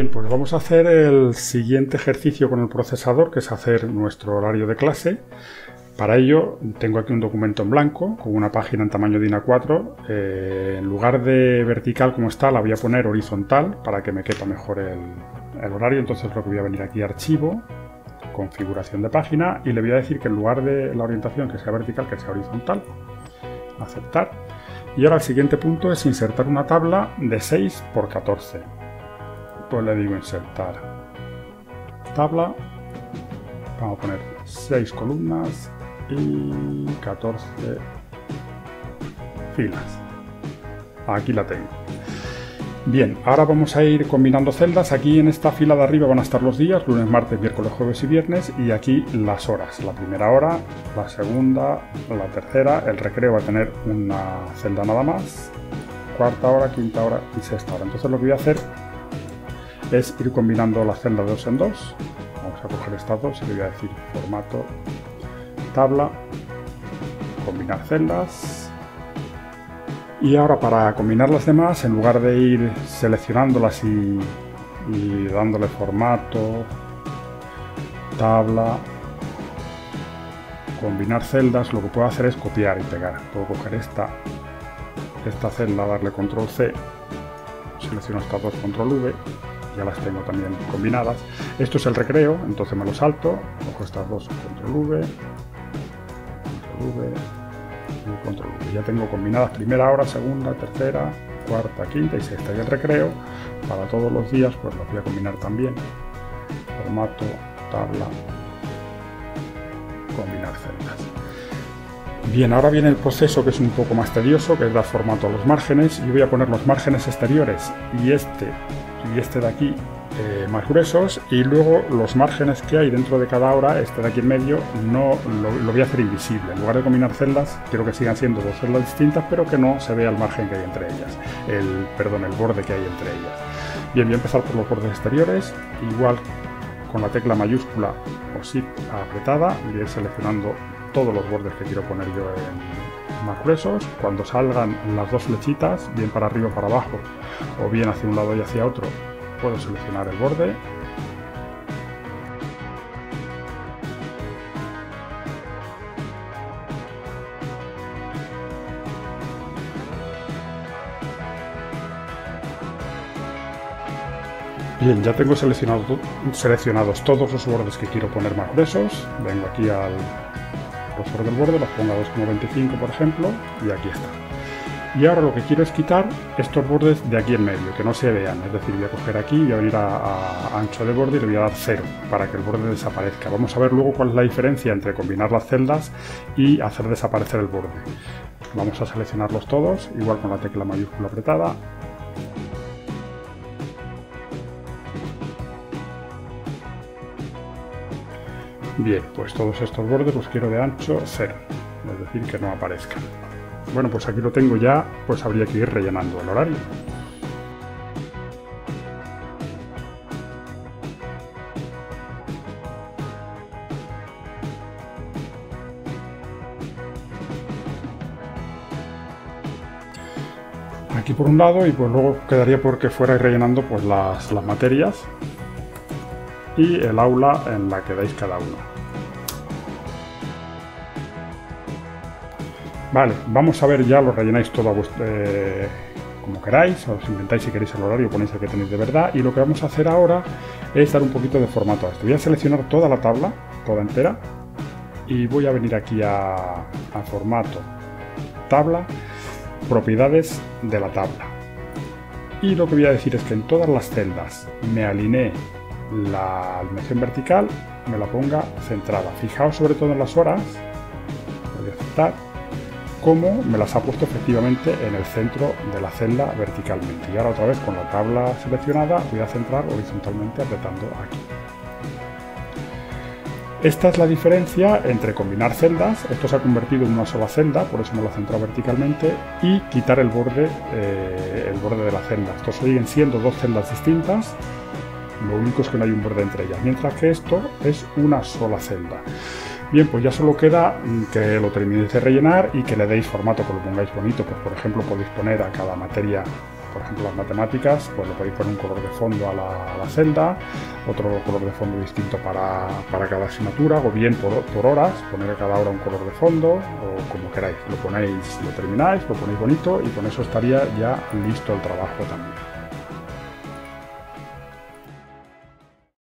Bien, pues vamos a hacer el siguiente ejercicio con el procesador, que es hacer nuestro horario de clase. Para ello tengo aquí un documento en blanco con una página en tamaño DIN A4. Eh, en lugar de vertical como está, la voy a poner horizontal para que me quepa mejor el, horario. Entonces lo que voy a venir aquí archivo, configuración de página y le voy a decir que en lugar de la orientación que sea vertical, que sea horizontal. Aceptar. Y ahora el siguiente punto es insertar una tabla de 6 por 14. Pues le digo insertar tabla. Vamos a poner 6 columnas y 14 filas. Aquí la tengo. Bien, ahora vamos a ir combinando celdas. Aquí en esta fila de arriba van a estar los días, lunes, martes, miércoles, jueves y viernes, y aquí las horas. La primera hora, la segunda, la tercera, el recreo va a tener una celda nada más, cuarta hora, quinta hora y sexta hora. Entonces lo que voy a hacer es ir combinando las celdas dos en dos. Vamos a coger estas dos y le voy a decir formato, tabla, combinar celdas, y ahora para combinar las demás, en lugar de ir seleccionándolas y, dándole formato, tabla, combinar celdas, lo que puedo hacer es copiar y pegar. Puedo coger esta, esta celda, darle control C, selecciono estas dos control V, ya las tengo también combinadas. Esto es el recreo, entonces me lo salto, cojo estas dos control V, control V, control Ya tengo combinadas primera hora, segunda, tercera, cuarta, quinta y sexta. Y el recreo, para todos los días, pues lo voy a combinar también. Formato, tabla, combinar celdas. Bien, ahora viene el proceso que es un poco más tedioso, que es dar formato a los márgenes. Y voy a poner los márgenes exteriores y este y este de aquí eh, más gruesos y luego los márgenes que hay dentro de cada hora, este de aquí en medio, no lo, voy a hacer invisible. En lugar de combinar celdas, quiero que sigan siendo dos celdas distintas, pero que no se vea el margen que hay entre ellas, el, perdón, el borde que hay entre ellas. Bien, voy a empezar por los bordes exteriores, igual con la tecla mayúscula o Shift apretada, voy a ir seleccionando todos los bordes que quiero poner yo en más gruesos. Cuando salgan las dos flechitas, bien para arriba o para abajo, o bien hacia un lado y hacia otro, puedo seleccionar el borde Bien, ya tengo seleccionado, seleccionados todos los bordes que quiero poner más gruesos. Vengo aquí al grosor del borde, los pongo a 2,25 por ejemplo, y aquí está. Y ahora lo que quiero es quitar estos bordes de aquí en medio, que no se vean. Es decir, voy a coger aquí voy a venir a, ancho de borde y le voy a dar cero para que el borde desaparezca. Vamos a ver luego cuál es la diferencia entre combinar las celdas y hacer desaparecer el borde. Vamos a seleccionarlos todos, igual con la tecla mayúscula apretada. Bien, pues todos estos bordes los quiero de ancho cero, es decir, que no aparezcan. Bueno, pues aquí lo tengo ya, pues habría que ir rellenando el horario. Aquí por un lado y pues luego quedaría porque fuera rellenando pues las materias y el aula en la que dais cada uno. Vale, vamos a ver ya, lo rellenáis todo eh, como queráis, os inventáis si queréis el horario, ponéis el que tenéis de verdad. Y lo que vamos a hacer ahora es dar un poquito de formato a esto. Voy a seleccionar toda la tabla, toda entera, y voy a venir aquí a formato, tabla, propiedades de la tabla. Y lo que voy a decir es que en todas las celdas me alineé la alineación vertical, me la ponga centrada. Fijaos sobre todo en las horas, voy a aceptar como me las ha puesto efectivamente en el centro de la celda verticalmente. Y ahora otra vez con la tabla seleccionada voy a centrar horizontalmente apretando aquí. Esta es la diferencia entre combinar celdas, esto se ha convertido en una sola celda, por eso me lo ha centrado verticalmente, y quitar el borde, eh, el borde de la celda. Estos siguen siendo dos celdas distintas, lo único es que no hay un borde entre ellas, mientras que esto es una sola celda. Bien, pues ya solo queda que lo terminéis de rellenar y que le deis formato, que lo pongáis bonito. Pues por ejemplo podéis poner a cada materia Por ejemplo, las matemáticas, pues le podéis poner un color de fondo a la, celda, otro color de fondo distinto para, cada asignatura, o bien por, por, horas, poner a cada hora un color de fondo, o como queráis. Lo ponéis, lo termináis, lo ponéis bonito y con eso estaría ya listo el trabajo también.